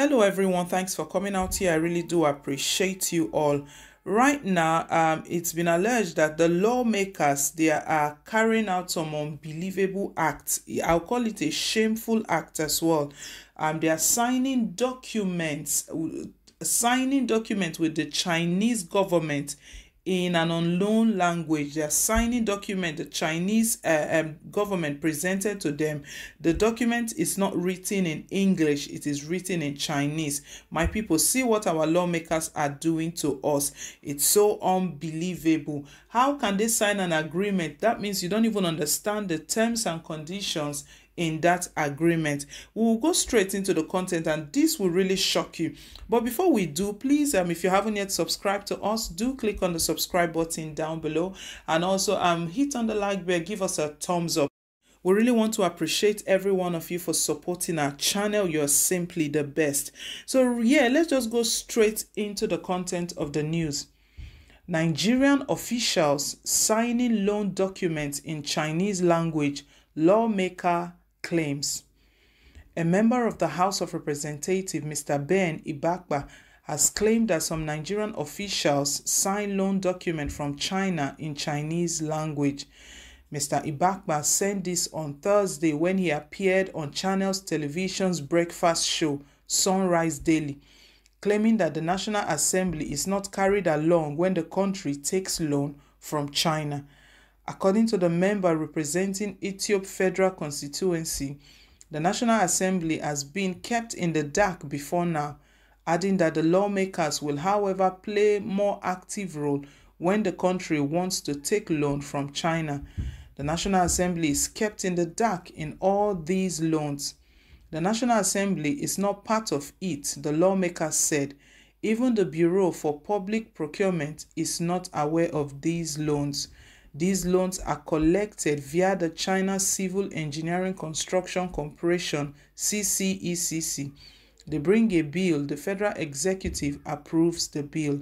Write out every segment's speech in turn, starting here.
Hello, everyone. Thanks for coming out here. I really do appreciate you all. Right now, um, it's been alleged that the lawmakers they are carrying out some unbelievable acts. I'll call it a shameful act as well. Um, they are signing documents, signing documents with the Chinese government in an unknown language. They are signing document the Chinese uh, um, government presented to them. The document is not written in English, it is written in Chinese. My people, see what our lawmakers are doing to us. It's so unbelievable. How can they sign an agreement? That means you don't even understand the terms and conditions in that agreement. We will go straight into the content and this will really shock you. But before we do, please, um, if you haven't yet subscribed to us, do click on the subscribe button down below and also um, hit on the like bell, give us a thumbs up. We really want to appreciate every one of you for supporting our channel. You're simply the best. So yeah, let's just go straight into the content of the news. Nigerian officials signing loan documents in Chinese language, lawmaker claims. A member of the House of Representatives, Mr. Ben Igbakpa, has claimed that some Nigerian officials signed loan documents from China in Chinese language. Mr. Igbakpa said this on Thursday when he appeared on Channels Television's breakfast show, Sunrise Daily, claiming that the National Assembly is not carried along when the country takes loan from China. According to the member representing Ethiope Federal Constituency, the National Assembly has been kept in the dark before now, adding that the lawmakers will, however, play more active role when the country wants to take loan from China. The National Assembly is kept in the dark in all these loans. The National Assembly is not part of it, the lawmakers said. Even the Bureau for Public Procurement is not aware of these loans. These loans are collected via the China Civil Engineering Construction Corporation CCECC. They bring a bill, the federal executive approves the bill.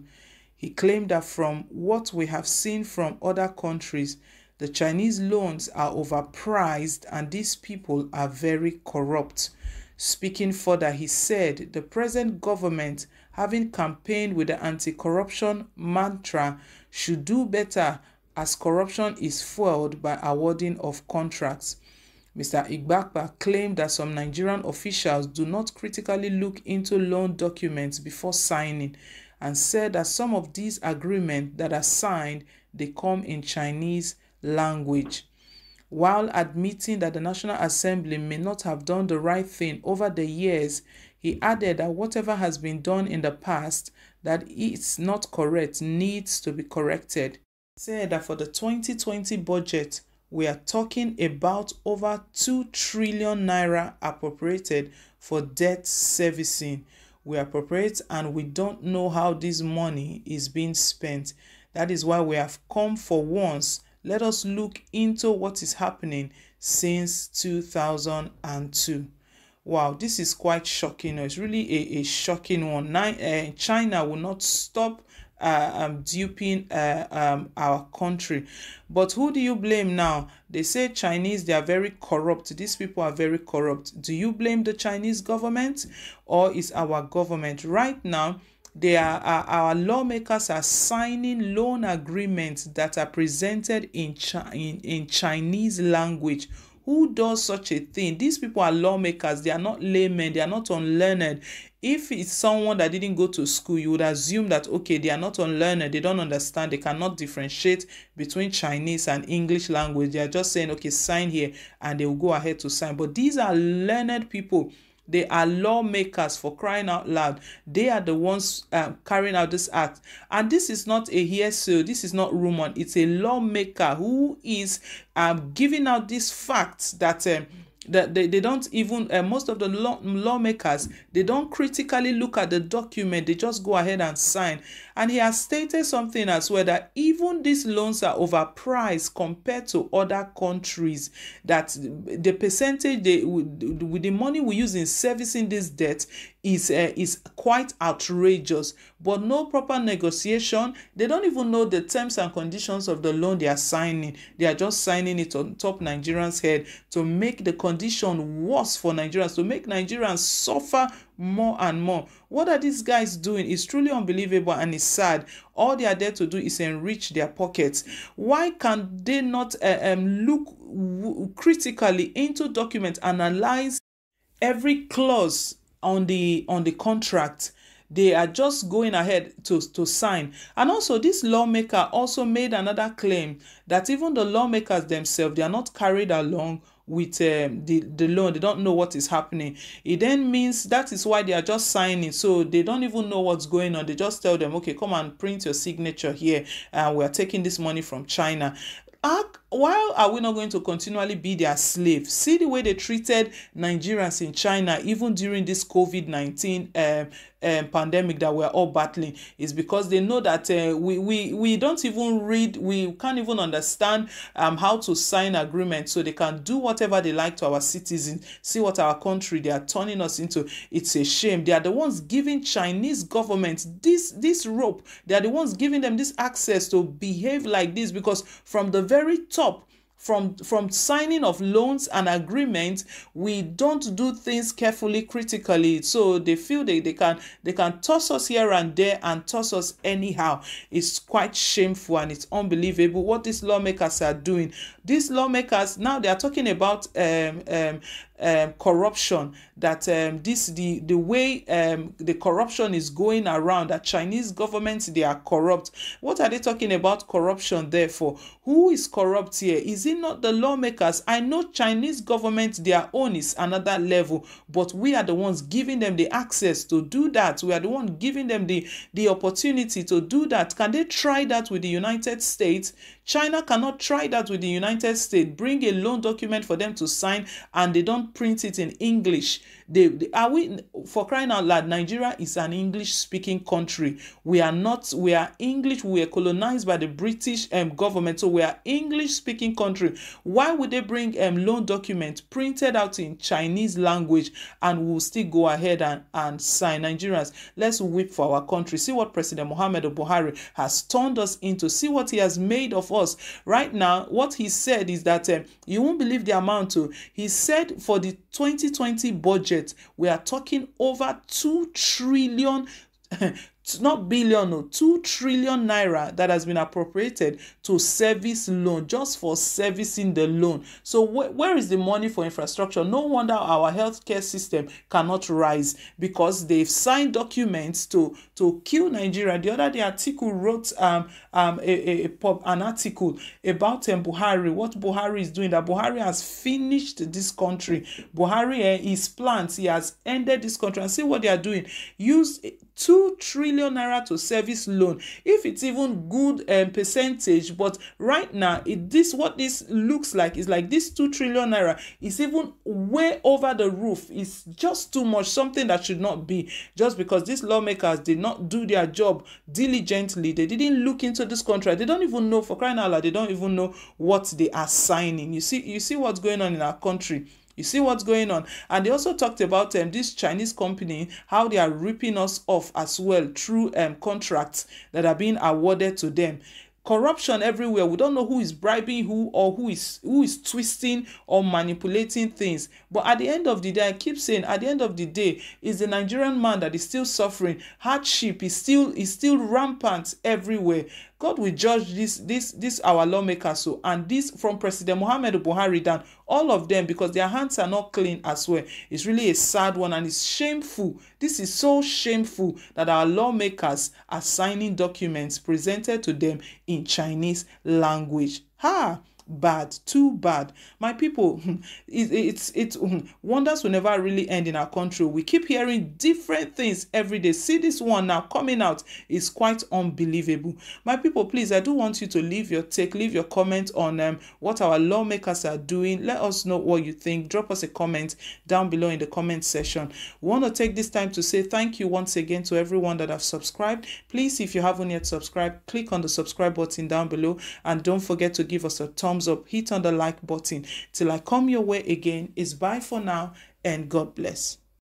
He claimed that from what we have seen from other countries, the Chinese loans are overpriced and these people are very corrupt. Speaking further, he said the present government, having campaigned with the anti corruption mantra, should do better as corruption is fueled by awarding of contracts. Mr. Igbakpa claimed that some Nigerian officials do not critically look into loan documents before signing and said that some of these agreements that are signed they come in Chinese language. While admitting that the National Assembly may not have done the right thing over the years, he added that whatever has been done in the past that is not correct needs to be corrected said that for the 2020 budget, we are talking about over 2 trillion naira appropriated for debt servicing. We appropriate and we don't know how this money is being spent. That is why we have come for once. Let us look into what is happening since 2002. Wow, this is quite shocking. It's really a, a shocking one. Uh, China will not stop uh, um, duping uh, um, our country. But who do you blame now? They say Chinese, they are very corrupt. These people are very corrupt. Do you blame the Chinese government or is our government? Right now, they are, our lawmakers are signing loan agreements that are presented in, Chi- in, in Chinese language who does such a thing? These people are lawmakers. They are not laymen. They are not unlearned. If it's someone that didn't go to school you would assume that okay they are not unlearned. They don't understand. They cannot differentiate between chinese and english language. They are just saying okay sign here and they will go ahead to sign. But these are learned people they are lawmakers for crying out loud. They are the ones um, carrying out this act. And this is not a hearsay, this is not rumor. It's a lawmaker who is um, giving out these facts that. Um, that they, they don't even uh, most of the law, lawmakers they don't critically look at the document they just go ahead and sign and he has stated something as well that even these loans are overpriced compared to other countries that the percentage they with the money we use in servicing this debt is uh, is quite outrageous. But no proper negotiation. They don't even know the terms and conditions of the loan they are signing. They are just signing it on top nigerians head to make the condition worse for nigerians to make nigerians suffer more and more. What are these guys doing? It's truly unbelievable and it's sad. All they are there to do is enrich their pockets. Why can they not uh, um, look critically into documents, analyze every clause on the on the contract? they are just going ahead to, to sign. And also, this lawmaker also made another claim that even the lawmakers themselves, they are not carried along with um, the, the loan. They don't know what is happening. It then means that is why they are just signing. So they don't even know what's going on. They just tell them, okay, come and print your signature here. And we are taking this money from China. Why are we not going to continually be their slave? See the way they treated Nigerians in China, even during this COVID 19 um, um, pandemic that we're all battling is because they know that uh, we, we, we don't even read, we can't even understand um, how to sign agreements so they can do whatever they like to our citizens, see what our country they are turning us into. It's a shame. They are the ones giving Chinese government this, this rope. They are the ones giving them this access to behave like this because from the very top, from from signing of loans and agreements we don't do things carefully critically. So they feel they, they can they can toss us here and there and toss us anyhow. It's quite shameful and it's unbelievable what these lawmakers are doing. These lawmakers now they are talking about um, um, um, corruption that um, this the the way um, the corruption is going around that chinese governments they are corrupt. What are they talking about corruption therefore who is corrupt here? Is it not the lawmakers? I know chinese government their own is another level but we are the ones giving them the access to do that. We are the one giving them the the opportunity to do that. Can they try that with the united states? China cannot try that with the united states. Bring a loan document for them to sign and they don't print it in english. They, they are we for crying out loud nigeria is an english speaking country. We are not we are english we are colonized by the british um, government so we are english speaking country. Why would they bring um, loan document printed out in chinese language and we'll still go ahead and, and sign? Nigerians let's weep for our country. See what president muhammad buhari has turned us into. See what he has made of us. Right now what he said is that um, you won't believe the amount to he said for the 2020 budget we are talking over 2 trillion not billion no two trillion naira that has been appropriated to service loan just for servicing the loan. So wh where is the money for infrastructure? No wonder our healthcare system cannot rise because they've signed documents to to kill nigeria. The other day article wrote um um a, a, a an article about um, buhari what buhari is doing that buhari has finished this country. Buhari eh, his plans he has ended this country. And see what they are doing. Use two trillion naira to service loan. If it's even good um, percentage but right now it this what this looks like is like this two trillion naira is even way over the roof. It's just too much something that should not be. Just because these lawmakers did not do their job diligently. They didn't look into this contract. They don't even know for crying out loud they don't even know what they are signing. You see you see what's going on in our country You see what's going on? And they also talked about um, this Chinese company, how they are ripping us off as well through um, contracts that are being awarded to them. Corruption everywhere. We don't know who is bribing who or who is who is twisting or manipulating things. But at the end of the day i keep saying at the end of the day is the nigerian man that is still suffering. Hardship is still is still rampant everywhere God will judge this this this our lawmakers so and this from President Muhammad Buhari down all of them because their hands are not clean as well. It's really a sad one and it's shameful. This is so shameful that our lawmakers are signing documents presented to them in Chinese language. Ha! Bad too bad. My people it, it's it's wonders will never really end in our country. We keep hearing different things every day. See this one now coming out is quite unbelievable. My people please i do want you to leave your take leave your comment on um, what our lawmakers are doing. Let us know what you think. Drop us a comment down below in the comment section. We want to take this time to say thank you once again to everyone that have subscribed. Please if you haven't yet subscribed click on the subscribe button down below. And don't forget to give us a thumbs thumbs up, hit on the like button. Till I come your way again, is bye for now and God bless.